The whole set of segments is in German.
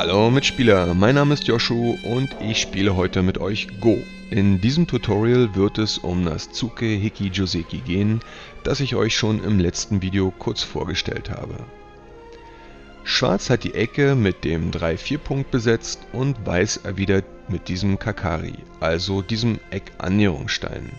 Hallo Mitspieler, mein Name ist Joshu und ich spiele heute mit euch Go. In diesem Tutorial wird es um das Tsuke Hiki Joseki gehen, das ich euch schon im letzten Video kurz vorgestellt habe. Schwarz hat die Ecke mit dem 3-4-Punkt besetzt und Weiß erwidert mit diesem Kakari, also diesem Eck-Annäherungsstein.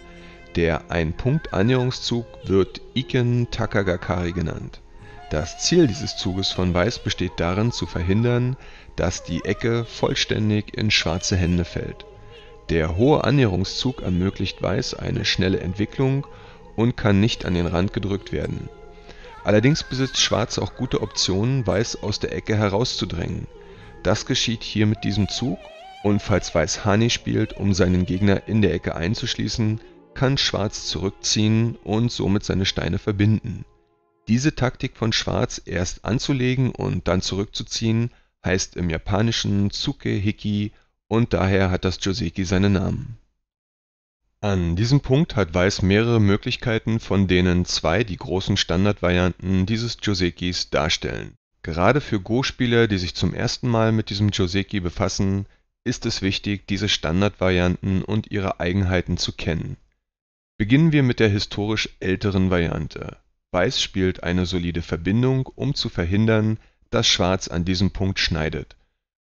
Der Ein-Punkt-Annäherungszug wird Iken Takagakari genannt. Das Ziel dieses Zuges von Weiß besteht darin zu verhindern, dass die Ecke vollständig in schwarze Hände fällt. Der hohe Annäherungszug ermöglicht Weiß eine schnelle Entwicklung und kann nicht an den Rand gedrückt werden. Allerdings besitzt Schwarz auch gute Optionen, Weiß aus der Ecke herauszudrängen. Das geschieht hier mit diesem Zug und falls Weiß Hani spielt, um seinen Gegner in der Ecke einzuschließen, kann Schwarz zurückziehen und somit seine Steine verbinden diese Taktik von Schwarz erst anzulegen und dann zurückzuziehen, heißt im Japanischen Tsuke-Hiki und daher hat das Joseki seinen Namen. An diesem Punkt hat Weiß mehrere Möglichkeiten, von denen zwei die großen Standardvarianten dieses Josekis darstellen. Gerade für Go-Spieler, die sich zum ersten Mal mit diesem Joseki befassen, ist es wichtig, diese Standardvarianten und ihre Eigenheiten zu kennen. Beginnen wir mit der historisch älteren Variante Weiß spielt eine solide Verbindung, um zu verhindern, dass Schwarz an diesem Punkt schneidet.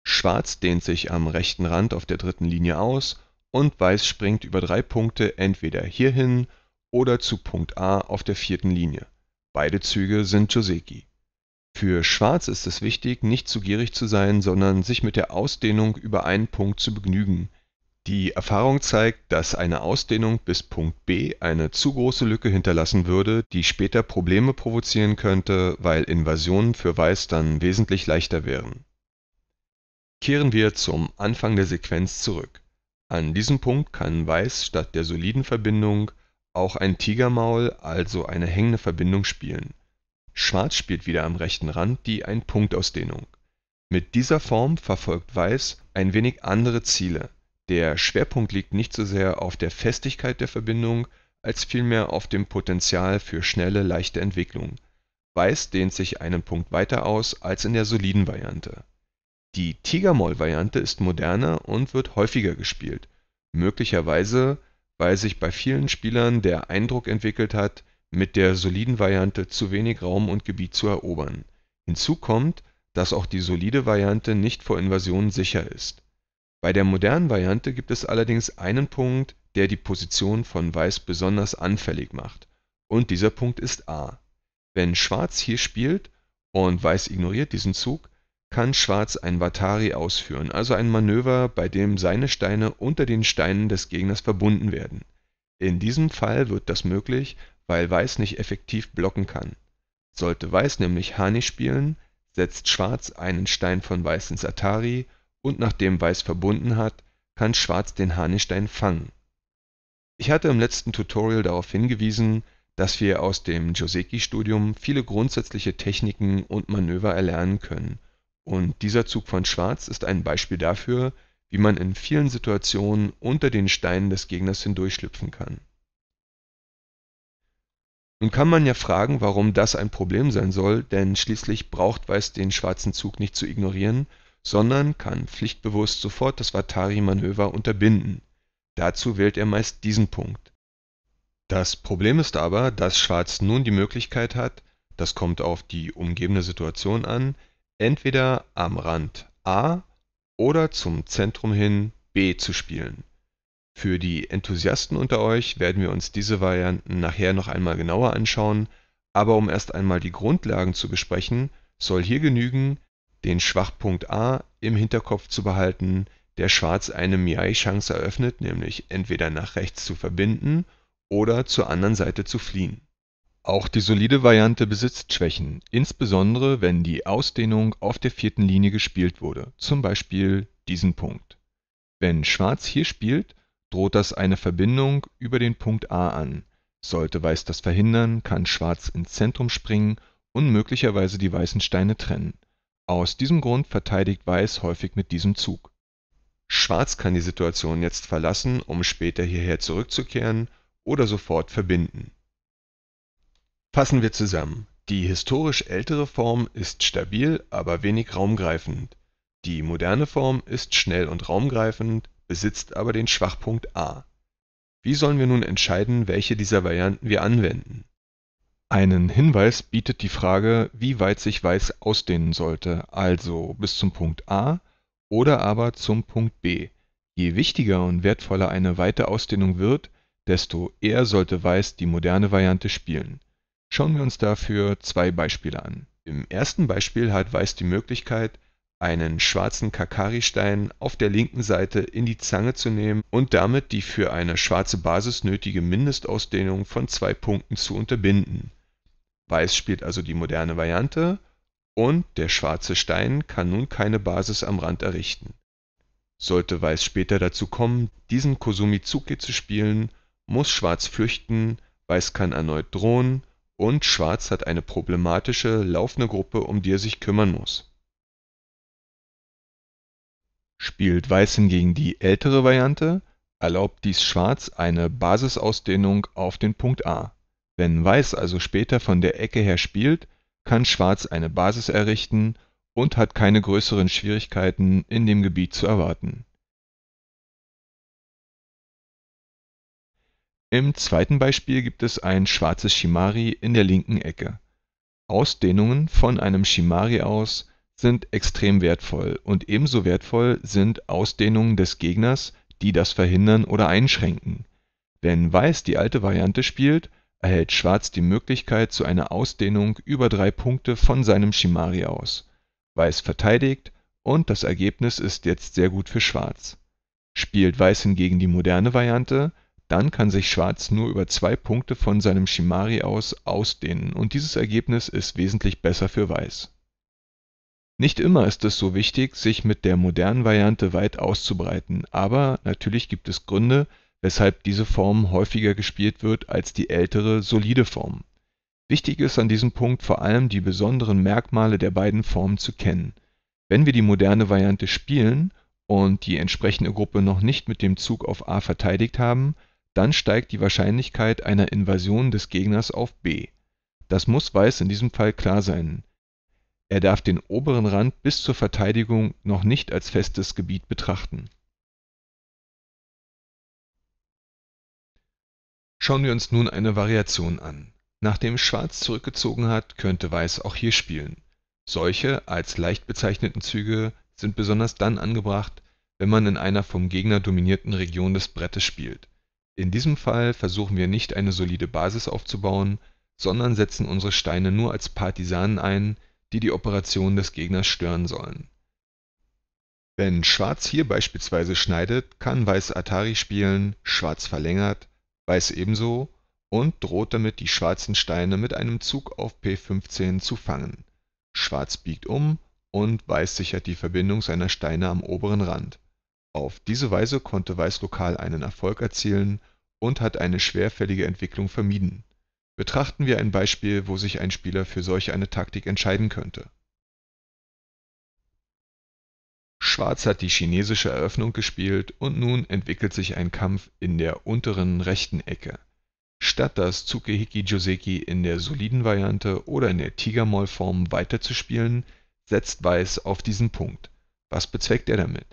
Schwarz dehnt sich am rechten Rand auf der dritten Linie aus und Weiß springt über drei Punkte entweder hierhin oder zu Punkt A auf der vierten Linie. Beide Züge sind Joseki. Für Schwarz ist es wichtig, nicht zu gierig zu sein, sondern sich mit der Ausdehnung über einen Punkt zu begnügen die Erfahrung zeigt, dass eine Ausdehnung bis Punkt B eine zu große Lücke hinterlassen würde, die später Probleme provozieren könnte, weil Invasionen für Weiß dann wesentlich leichter wären. Kehren wir zum Anfang der Sequenz zurück. An diesem Punkt kann Weiß statt der soliden Verbindung auch ein Tigermaul, also eine hängende Verbindung spielen. Schwarz spielt wieder am rechten Rand die Ein-Punkt-Ausdehnung. Mit dieser Form verfolgt Weiß ein wenig andere Ziele der Schwerpunkt liegt nicht so sehr auf der Festigkeit der Verbindung, als vielmehr auf dem Potenzial für schnelle, leichte Entwicklung. Weiß dehnt sich einen Punkt weiter aus als in der soliden Variante. Die Tigermoll-Variante ist moderner und wird häufiger gespielt, möglicherweise weil sich bei vielen Spielern der Eindruck entwickelt hat, mit der soliden Variante zu wenig Raum und Gebiet zu erobern. Hinzu kommt, dass auch die solide Variante nicht vor Invasionen sicher ist bei der modernen Variante gibt es allerdings einen Punkt, der die Position von Weiß besonders anfällig macht, und dieser Punkt ist A. Wenn Schwarz hier spielt und Weiß ignoriert diesen Zug, kann Schwarz ein Watari ausführen, also ein Manöver, bei dem seine Steine unter den Steinen des Gegners verbunden werden. In diesem Fall wird das möglich, weil Weiß nicht effektiv blocken kann. Sollte Weiß nämlich Hani spielen, setzt Schwarz einen Stein von Weiß ins Atari und nachdem Weiß verbunden hat, kann Schwarz den Hahnenstein fangen. Ich hatte im letzten Tutorial darauf hingewiesen, dass wir aus dem Joseki-Studium viele grundsätzliche Techniken und Manöver erlernen können, und dieser Zug von Schwarz ist ein Beispiel dafür, wie man in vielen Situationen unter den Steinen des Gegners hindurchschlüpfen kann. Nun kann man ja fragen, warum das ein Problem sein soll, denn schließlich braucht Weiß den schwarzen Zug nicht zu ignorieren sondern kann pflichtbewusst sofort das Watari-Manöver unterbinden. Dazu wählt er meist diesen Punkt. Das Problem ist aber, dass Schwarz nun die Möglichkeit hat (das kommt auf die umgebende Situation an) entweder am Rand A oder zum Zentrum hin B zu spielen. Für die Enthusiasten unter euch werden wir uns diese Varianten nachher noch einmal genauer anschauen, aber um erst einmal die Grundlagen zu besprechen, soll hier genügen den Schwachpunkt A im Hinterkopf zu behalten, der Schwarz eine Miai-Chance eröffnet, nämlich entweder nach rechts zu verbinden oder zur anderen Seite zu fliehen. Auch die solide Variante besitzt Schwächen, insbesondere wenn die Ausdehnung auf der vierten Linie gespielt wurde, zum Beispiel diesen Punkt. Wenn Schwarz hier spielt, droht das eine Verbindung über den Punkt A an. Sollte Weiß das verhindern, kann Schwarz ins Zentrum springen und möglicherweise die weißen Steine trennen aus diesem Grund verteidigt Weiß häufig mit diesem Zug. Schwarz kann die Situation jetzt verlassen, um später hierher zurückzukehren oder sofort verbinden. Fassen wir zusammen: Die historisch ältere Form ist stabil, aber wenig raumgreifend. Die moderne Form ist schnell und raumgreifend, besitzt aber den Schwachpunkt a. Wie sollen wir nun entscheiden, welche dieser Varianten wir anwenden? Einen Hinweis bietet die Frage, wie weit sich Weiß ausdehnen sollte, also bis zum Punkt A oder aber zum Punkt B. Je wichtiger und wertvoller eine weite Ausdehnung wird, desto eher sollte Weiß die moderne Variante spielen. Schauen wir uns dafür zwei Beispiele an. Im ersten Beispiel hat Weiß die Möglichkeit, einen schwarzen Kakari-Stein auf der linken Seite in die Zange zu nehmen und damit die für eine schwarze Basis nötige Mindestausdehnung von zwei Punkten zu unterbinden. Weiß spielt also die moderne Variante und der schwarze Stein kann nun keine Basis am Rand errichten. Sollte Weiß später dazu kommen, diesen Kozumizuke zu spielen, muss Schwarz flüchten, Weiß kann erneut drohen und Schwarz hat eine problematische laufende Gruppe, um die er sich kümmern muss Spielt Weiß hingegen die ältere Variante, erlaubt dies Schwarz eine Basisausdehnung auf den Punkt A. Wenn Weiß also später von der Ecke her spielt, kann Schwarz eine Basis errichten und hat keine größeren Schwierigkeiten in dem Gebiet zu erwarten. Im zweiten Beispiel gibt es ein schwarzes Shimari in der linken Ecke. Ausdehnungen von einem Shimari aus sind extrem wertvoll und ebenso wertvoll sind Ausdehnungen des Gegners, die das verhindern oder einschränken. Wenn Weiß die alte Variante spielt, erhält Schwarz die Möglichkeit zu einer Ausdehnung über drei Punkte von seinem Shimari aus. Weiß verteidigt und das Ergebnis ist jetzt sehr gut für Schwarz. Spielt Weiß hingegen die moderne Variante, dann kann sich Schwarz nur über zwei Punkte von seinem Shimari aus ausdehnen und dieses Ergebnis ist wesentlich besser für Weiß nicht immer ist es so wichtig, sich mit der modernen Variante weit auszubreiten, aber natürlich gibt es Gründe, weshalb diese Form häufiger gespielt wird als die ältere, solide Form. Wichtig ist an diesem Punkt vor allem die besonderen Merkmale der beiden Formen zu kennen. Wenn wir die moderne Variante spielen und die entsprechende Gruppe noch nicht mit dem Zug auf A verteidigt haben, dann steigt die Wahrscheinlichkeit einer Invasion des Gegners auf B. Das muss Weiß in diesem Fall klar sein er darf den oberen Rand bis zur Verteidigung noch nicht als festes Gebiet betrachten. Schauen wir uns nun eine Variation an. Nachdem Schwarz zurückgezogen hat, könnte Weiß auch hier spielen. Solche als leicht bezeichneten Züge sind besonders dann angebracht, wenn man in einer vom Gegner dominierten Region des Brettes spielt. In diesem Fall versuchen wir nicht eine solide Basis aufzubauen, sondern setzen unsere Steine nur als Partisanen ein die die Operation des Gegners stören sollen. Wenn Schwarz hier beispielsweise schneidet, kann Weiß Atari spielen, Schwarz verlängert, Weiß ebenso und droht damit die schwarzen Steine mit einem Zug auf P15 zu fangen. Schwarz biegt um und Weiß sichert die Verbindung seiner Steine am oberen Rand. Auf diese Weise konnte Weiß lokal einen Erfolg erzielen und hat eine schwerfällige Entwicklung vermieden Betrachten wir ein Beispiel, wo sich ein Spieler für solch eine Taktik entscheiden könnte. Schwarz hat die chinesische Eröffnung gespielt und nun entwickelt sich ein Kampf in der unteren rechten Ecke. Statt das Tsukehiki Joseki in der soliden Variante oder in der Tigermoll-Form weiterzuspielen, setzt Weiß auf diesen Punkt. Was bezweckt er damit?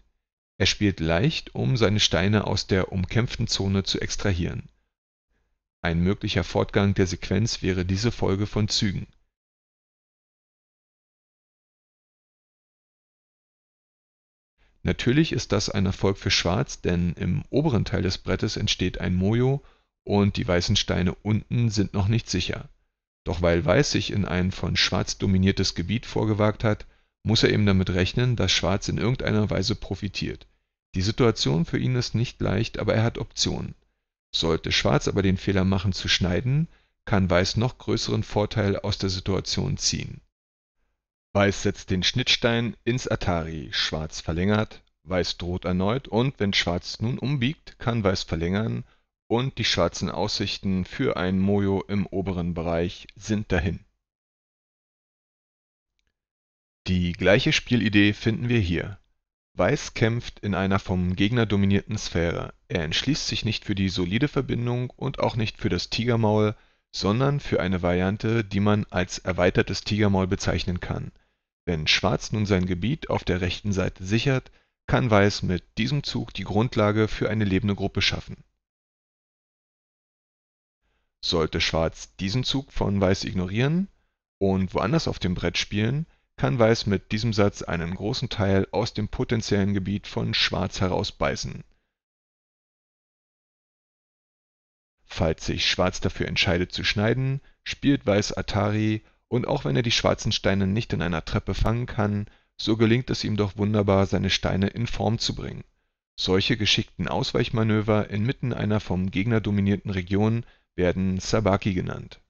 Er spielt leicht, um seine Steine aus der umkämpften Zone zu extrahieren ein möglicher Fortgang der Sequenz wäre diese Folge von Zügen. Natürlich ist das ein Erfolg für Schwarz, denn im oberen Teil des Brettes entsteht ein Mojo und die weißen Steine unten sind noch nicht sicher. Doch weil Weiß sich in ein von Schwarz dominiertes Gebiet vorgewagt hat, muss er eben damit rechnen, dass Schwarz in irgendeiner Weise profitiert. Die Situation für ihn ist nicht leicht, aber er hat Optionen sollte Schwarz aber den Fehler machen zu schneiden, kann Weiß noch größeren Vorteil aus der Situation ziehen. Weiß setzt den Schnittstein ins Atari, Schwarz verlängert, Weiß droht erneut und wenn Schwarz nun umbiegt, kann Weiß verlängern und die schwarzen Aussichten für ein Mojo im oberen Bereich sind dahin. Die gleiche Spielidee finden wir hier Weiß kämpft in einer vom Gegner dominierten Sphäre. Er entschließt sich nicht für die solide Verbindung und auch nicht für das Tigermaul, sondern für eine Variante, die man als erweitertes Tigermaul bezeichnen kann. Wenn Schwarz nun sein Gebiet auf der rechten Seite sichert, kann Weiß mit diesem Zug die Grundlage für eine lebende Gruppe schaffen. Sollte Schwarz diesen Zug von Weiß ignorieren und woanders auf dem Brett spielen, kann Weiß mit diesem Satz einen großen Teil aus dem potenziellen Gebiet von Schwarz herausbeißen. Falls sich Schwarz dafür entscheidet zu schneiden, spielt Weiß Atari und auch wenn er die schwarzen Steine nicht in einer Treppe fangen kann, so gelingt es ihm doch wunderbar, seine Steine in Form zu bringen. Solche geschickten Ausweichmanöver inmitten einer vom Gegner dominierten Region werden Sabaki genannt.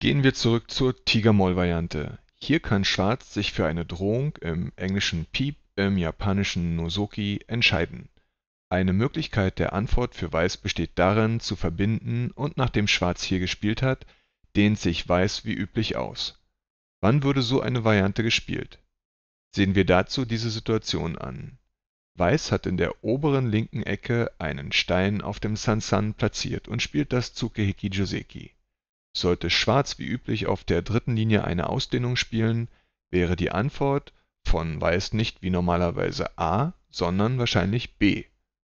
Gehen wir zurück zur Tigermoll-Variante. Hier kann Schwarz sich für eine Drohung (im Englischen Piep, im Japanischen Nozoki) entscheiden. Eine Möglichkeit der Antwort für Weiß besteht darin, zu verbinden und nachdem Schwarz hier gespielt hat dehnt sich Weiß wie üblich aus. Wann würde so eine Variante gespielt? Sehen wir dazu diese Situation an. Weiß hat in der oberen linken Ecke einen Stein auf dem Sansan platziert und spielt das Tsukehiki Joseki. Sollte Schwarz wie üblich auf der dritten Linie eine Ausdehnung spielen, wäre die Antwort von Weiß nicht wie normalerweise A, sondern wahrscheinlich B.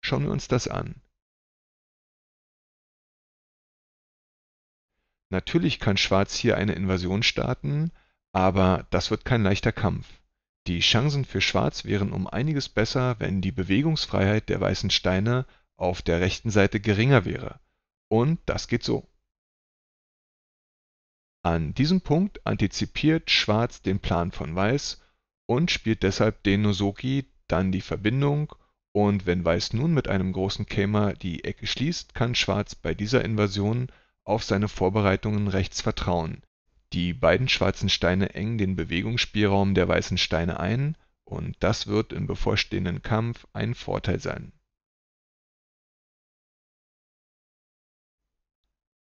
Schauen wir uns das an Natürlich kann Schwarz hier eine Invasion starten, aber das wird kein leichter Kampf. Die Chancen für Schwarz wären um einiges besser, wenn die Bewegungsfreiheit der weißen Steine auf der rechten Seite geringer wäre. Und das geht so. An diesem Punkt antizipiert Schwarz den Plan von Weiß und spielt deshalb den Nozoki, dann die Verbindung und wenn Weiß nun mit einem großen Kämer die Ecke schließt, kann Schwarz bei dieser Invasion auf seine Vorbereitungen rechts vertrauen. Die beiden schwarzen Steine engen den Bewegungsspielraum der weißen Steine ein, und das wird im bevorstehenden Kampf ein Vorteil sein.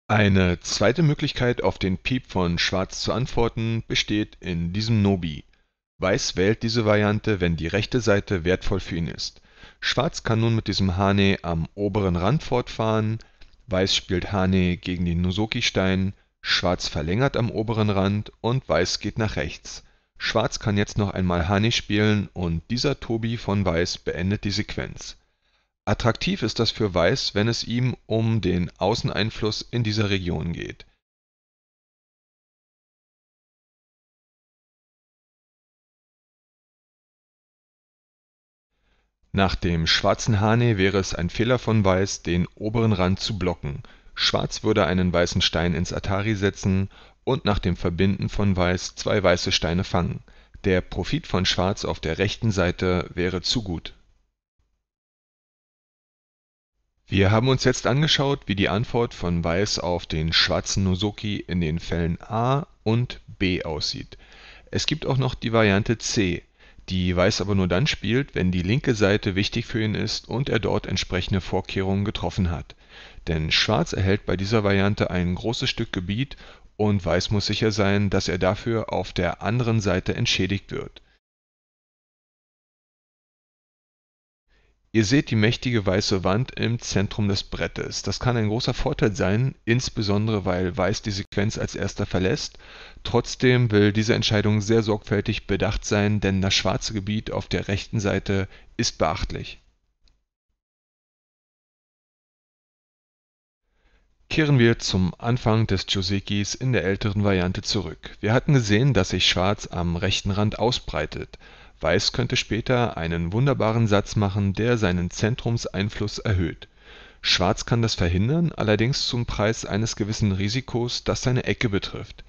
Eine zweite Möglichkeit auf den Piep von Schwarz zu antworten besteht in diesem Nobi. Weiß wählt diese Variante, wenn die rechte Seite wertvoll für ihn ist. Schwarz kann nun mit diesem Hane am oberen Rand fortfahren Weiß spielt Hane gegen den Nozoki-Stein, Schwarz verlängert am oberen Rand und Weiß geht nach rechts. Schwarz kann jetzt noch einmal Hane spielen und dieser Tobi von Weiß beendet die Sequenz. Attraktiv ist das für Weiß, wenn es ihm um den Außeneinfluss in dieser Region geht Nach dem schwarzen Hane wäre es ein Fehler von Weiß, den oberen Rand zu blocken. Schwarz würde einen weißen Stein ins Atari setzen und nach dem Verbinden von Weiß zwei weiße Steine fangen. Der Profit von Schwarz auf der rechten Seite wäre zu gut. Wir haben uns jetzt angeschaut, wie die Antwort von Weiß auf den schwarzen Nozoki in den Fällen A und B aussieht. Es gibt auch noch die Variante C die Weiß aber nur dann spielt, wenn die linke Seite wichtig für ihn ist und er dort entsprechende Vorkehrungen getroffen hat. Denn Schwarz erhält bei dieser Variante ein großes Stück Gebiet und Weiß muss sicher sein, dass er dafür auf der anderen Seite entschädigt wird Ihr seht die mächtige weiße Wand im Zentrum des Brettes. Das kann ein großer Vorteil sein, insbesondere weil Weiß die Sequenz als erster verlässt. Trotzdem will diese Entscheidung sehr sorgfältig bedacht sein, denn das schwarze Gebiet auf der rechten Seite ist beachtlich. Kehren wir zum Anfang des Josekis in der älteren Variante zurück. Wir hatten gesehen, dass sich Schwarz am rechten Rand ausbreitet Weiß könnte später einen wunderbaren Satz machen, der seinen Zentrumseinfluss erhöht. Schwarz kann das verhindern, allerdings zum Preis eines gewissen Risikos, das seine Ecke betrifft.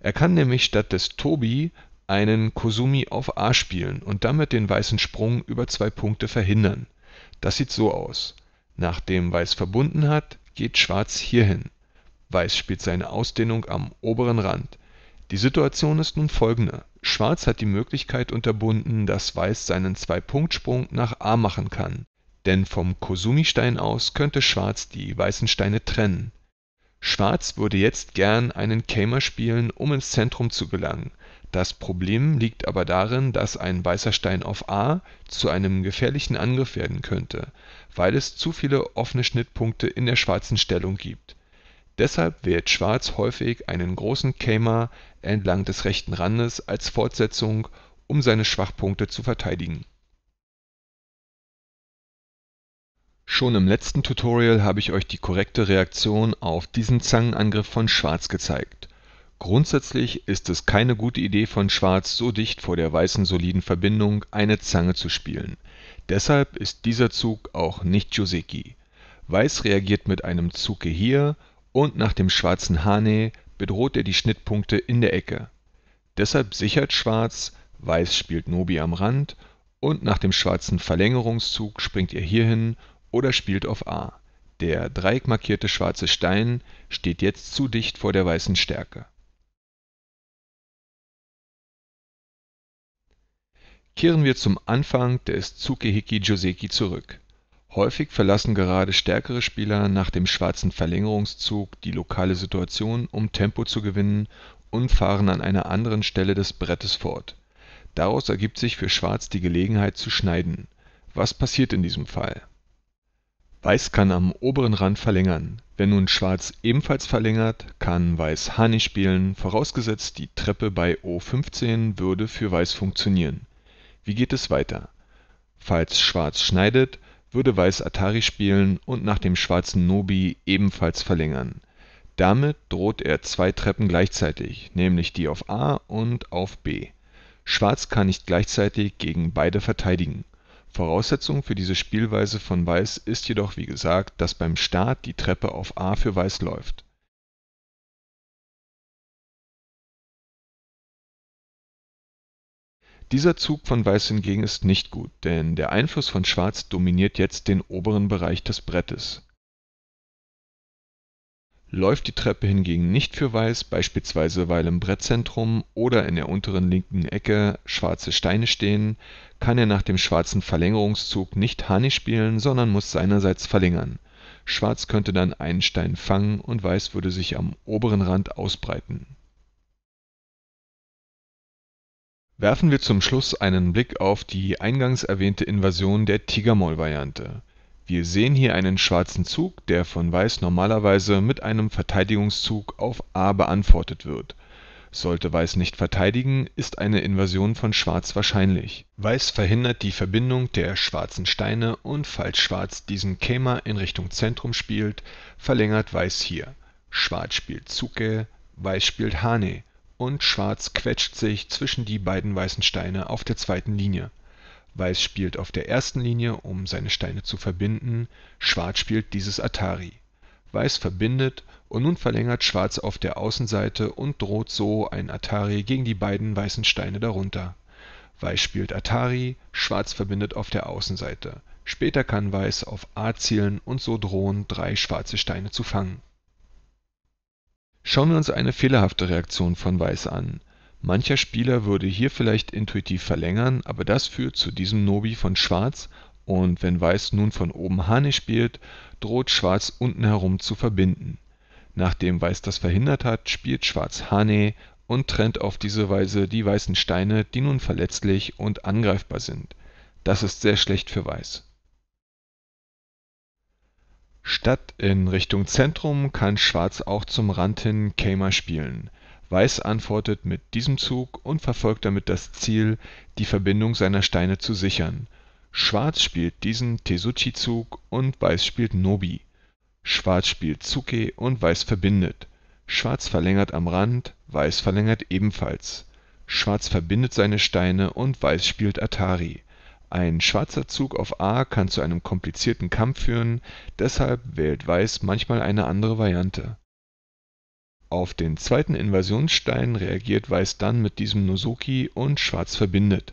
Er kann nämlich statt des Tobi einen Kosumi auf A spielen und damit den weißen Sprung über zwei Punkte verhindern. Das sieht so aus: Nachdem Weiß verbunden hat, geht Schwarz hierhin. Weiß spielt seine Ausdehnung am oberen Rand die Situation ist nun folgende: Schwarz hat die Möglichkeit unterbunden, dass Weiß seinen Zwei-Punkt-Sprung nach A machen kann, denn vom Kosumi-Stein aus könnte Schwarz die weißen Steine trennen. Schwarz würde jetzt gern einen Kamer spielen, um ins Zentrum zu gelangen. Das Problem liegt aber darin, dass ein weißer Stein auf A zu einem gefährlichen Angriff werden könnte, weil es zu viele offene Schnittpunkte in der schwarzen Stellung gibt Deshalb wählt Schwarz häufig einen großen Keima entlang des rechten Randes als Fortsetzung, um seine Schwachpunkte zu verteidigen. Schon im letzten Tutorial habe ich euch die korrekte Reaktion auf diesen Zangenangriff von Schwarz gezeigt. Grundsätzlich ist es keine gute Idee von Schwarz, so dicht vor der weißen soliden Verbindung eine Zange zu spielen. Deshalb ist dieser Zug auch nicht Joseki. Weiß reagiert mit einem Zuke hier und nach dem schwarzen Hane bedroht er die Schnittpunkte in der Ecke. Deshalb sichert Schwarz, Weiß spielt Nobi am Rand und nach dem schwarzen Verlängerungszug springt er hierhin oder spielt auf A. Der dreieckmarkierte schwarze Stein steht jetzt zu dicht vor der weißen Stärke. Kehren wir zum Anfang des Tsukehiki Joseki zurück Häufig verlassen gerade stärkere Spieler nach dem schwarzen Verlängerungszug die lokale Situation, um Tempo zu gewinnen und fahren an einer anderen Stelle des Brettes fort. Daraus ergibt sich für Schwarz die Gelegenheit zu schneiden. Was passiert in diesem Fall? Weiß kann am oberen Rand verlängern. Wenn nun Schwarz ebenfalls verlängert, kann Weiß Hani spielen, vorausgesetzt die Treppe bei O15 würde für Weiß funktionieren. Wie geht es weiter? Falls Schwarz schneidet würde Weiß Atari spielen und nach dem schwarzen Nobi ebenfalls verlängern. Damit droht er zwei Treppen gleichzeitig, nämlich die auf A und auf B. Schwarz kann nicht gleichzeitig gegen beide verteidigen. Voraussetzung für diese Spielweise von Weiß ist jedoch wie gesagt, dass beim Start die Treppe auf A für Weiß läuft Dieser Zug von Weiß hingegen ist nicht gut, denn der Einfluss von Schwarz dominiert jetzt den oberen Bereich des Brettes. Läuft die Treppe hingegen nicht für Weiß, beispielsweise weil im Brettzentrum oder in der unteren linken Ecke schwarze Steine stehen, kann er nach dem schwarzen Verlängerungszug nicht Hani spielen, sondern muss seinerseits verlängern. Schwarz könnte dann einen Stein fangen und Weiß würde sich am oberen Rand ausbreiten Werfen wir zum Schluss einen Blick auf die eingangs erwähnte Invasion der Tigermoll-Variante. Wir sehen hier einen schwarzen Zug, der von Weiß normalerweise mit einem Verteidigungszug auf A beantwortet wird. Sollte Weiß nicht verteidigen, ist eine Invasion von Schwarz wahrscheinlich. Weiß verhindert die Verbindung der schwarzen Steine und falls Schwarz diesen Keima in Richtung Zentrum spielt, verlängert Weiß hier. Schwarz spielt Zuke, Weiß spielt Hane und Schwarz quetscht sich zwischen die beiden weißen Steine auf der zweiten Linie. Weiß spielt auf der ersten Linie, um seine Steine zu verbinden, Schwarz spielt dieses Atari. Weiß verbindet und nun verlängert Schwarz auf der Außenseite und droht so ein Atari gegen die beiden weißen Steine darunter. Weiß spielt Atari, Schwarz verbindet auf der Außenseite. Später kann Weiß auf A zielen und so drohen, drei schwarze Steine zu fangen Schauen wir uns eine fehlerhafte Reaktion von Weiß an. Mancher Spieler würde hier vielleicht intuitiv verlängern, aber das führt zu diesem Nobi von Schwarz und wenn Weiß nun von oben Hane spielt, droht Schwarz unten herum zu verbinden. Nachdem Weiß das verhindert hat, spielt Schwarz Hane und trennt auf diese Weise die weißen Steine, die nun verletzlich und angreifbar sind. Das ist sehr schlecht für Weiß Statt in Richtung Zentrum kann Schwarz auch zum Rand hin Keima spielen. Weiß antwortet mit diesem Zug und verfolgt damit das Ziel, die Verbindung seiner Steine zu sichern. Schwarz spielt diesen Tezuchi-Zug und Weiß spielt Nobi. Schwarz spielt Zuke und Weiß verbindet. Schwarz verlängert am Rand, Weiß verlängert ebenfalls. Schwarz verbindet seine Steine und Weiß spielt Atari ein schwarzer Zug auf A kann zu einem komplizierten Kampf führen, deshalb wählt Weiß manchmal eine andere Variante. Auf den zweiten Invasionsstein reagiert Weiß dann mit diesem Nozoki und Schwarz verbindet.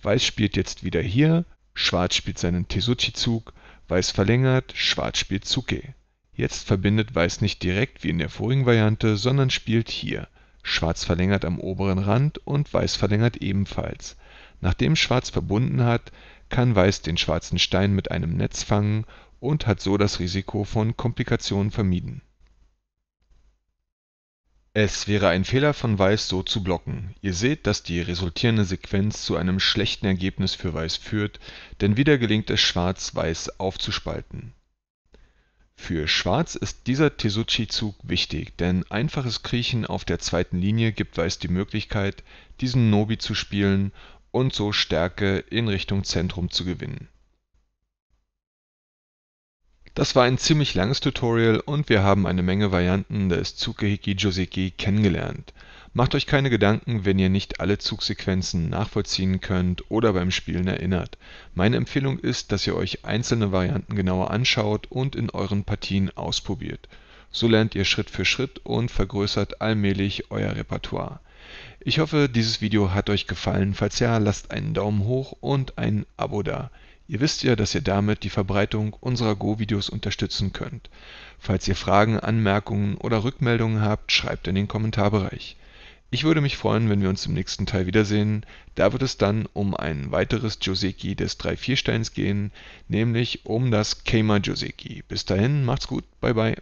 Weiß spielt jetzt wieder hier, Schwarz spielt seinen Tezuchi-Zug, Weiß verlängert, Schwarz spielt Zuke. Jetzt verbindet Weiß nicht direkt wie in der vorigen Variante, sondern spielt hier. Schwarz verlängert am oberen Rand und Weiß verlängert ebenfalls Nachdem Schwarz verbunden hat, kann Weiß den schwarzen Stein mit einem Netz fangen und hat so das Risiko von Komplikationen vermieden. Es wäre ein Fehler von Weiß so zu blocken. Ihr seht, dass die resultierende Sequenz zu einem schlechten Ergebnis für Weiß führt, denn wieder gelingt es Schwarz Weiß aufzuspalten. Für Schwarz ist dieser Tezuchi-Zug wichtig, denn einfaches Kriechen auf der zweiten Linie gibt Weiß die Möglichkeit, diesen Nobi zu spielen und so Stärke in Richtung Zentrum zu gewinnen. Das war ein ziemlich langes Tutorial und wir haben eine Menge Varianten des Tsukehiki Joseki kennengelernt. Macht euch keine Gedanken, wenn ihr nicht alle Zugsequenzen nachvollziehen könnt oder beim Spielen erinnert. Meine Empfehlung ist, dass ihr euch einzelne Varianten genauer anschaut und in euren Partien ausprobiert. So lernt ihr Schritt für Schritt und vergrößert allmählich euer Repertoire. Ich hoffe, dieses Video hat euch gefallen. Falls ja, lasst einen Daumen hoch und ein Abo da. Ihr wisst ja, dass ihr damit die Verbreitung unserer Go-Videos unterstützen könnt. Falls ihr Fragen, Anmerkungen oder Rückmeldungen habt, schreibt in den Kommentarbereich. Ich würde mich freuen, wenn wir uns im nächsten Teil wiedersehen. Da wird es dann um ein weiteres Joseki des 3-4-Steins gehen, nämlich um das Keima Joseki. Bis dahin, macht's gut, bye bye.